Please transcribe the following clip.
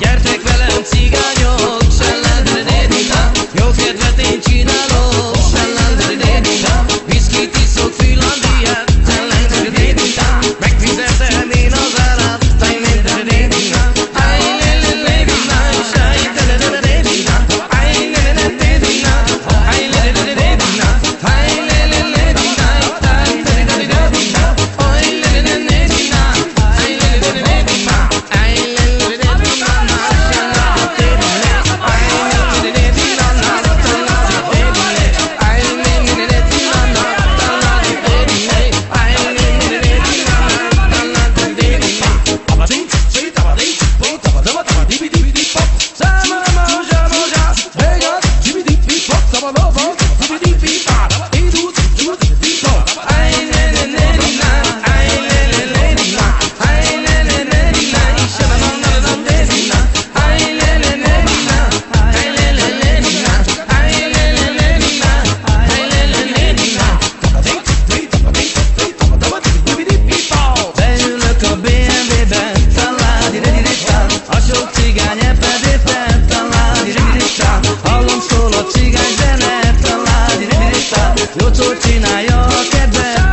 Jártek velem cigány Hallom szól a cigány zene, talán Jocó csinálja a kedvet